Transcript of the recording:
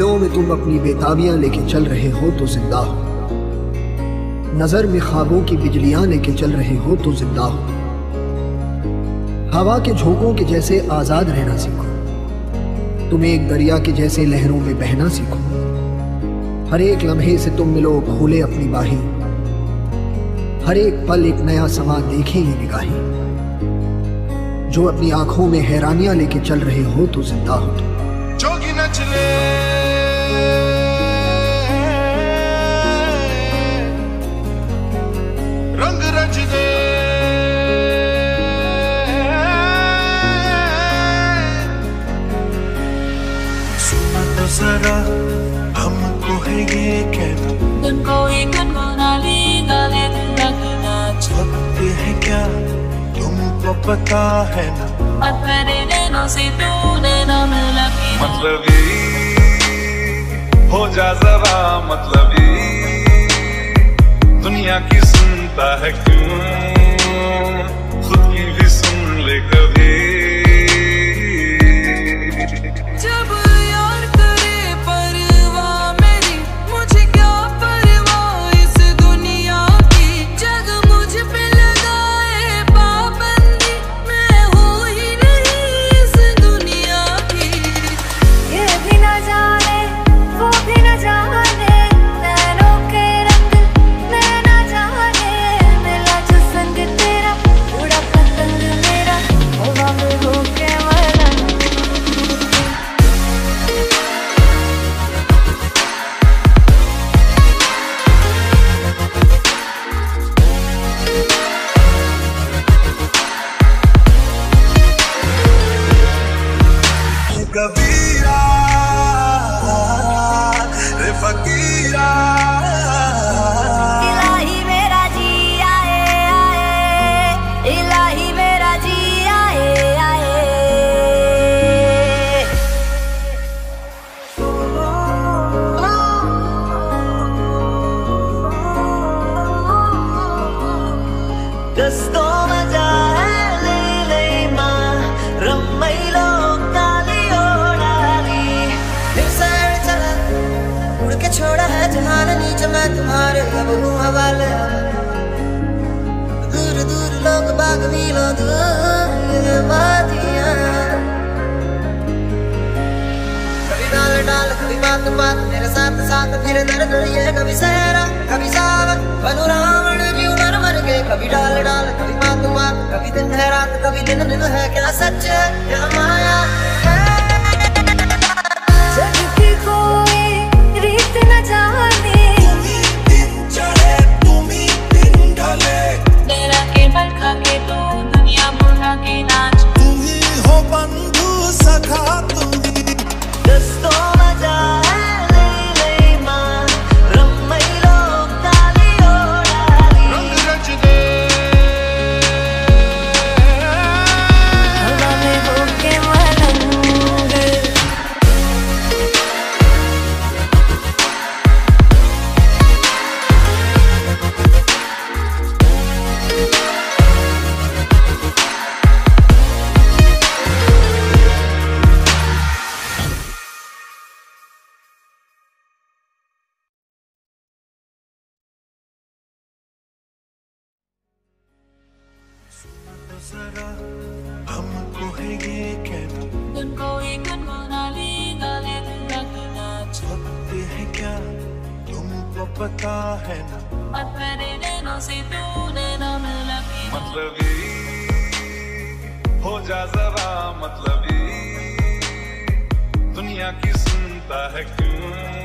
तुम अपनी बेताबियाँ लेके चल रहे हो तो ज़िंदा हो। नज़र में ख्वाबों की बिजलियाँ लेके चल रहे हो तो ज़िंदा हो। हवा के झोंकों के जैसे आज़ाद रहना सीखो। तुम एक दरिया के जैसे लहरों में बहना सीखो। हर एक लम्हे से तुम मिलो खोले अपनी बाहें। हर एक पल एक नया समा देखे ये निगाहें। जो अपनी आँखों में हैरानियाँ लेके चल रहे हो तो ज़िंदा हो। तुम जोगी नचले। पता है मतलब हो जा जरा मतलब दुनिया की सुनता है क्यों? sky. बात बात मेरे साथ साथ फिर दर कभी सहरा कभी सावन बनू रावण जीव मर मर के कभी डाल डाल कभी बात बात, कभी दिन है रात, कभी दिन दिन है, क्या सच है? क्या माया सखा जरा हमको है ये कहना वक्त है क्या तुमको पता है ना na me laki na मतलबी हो जा जरा मतलबी दुनिया की सुनता है क्यों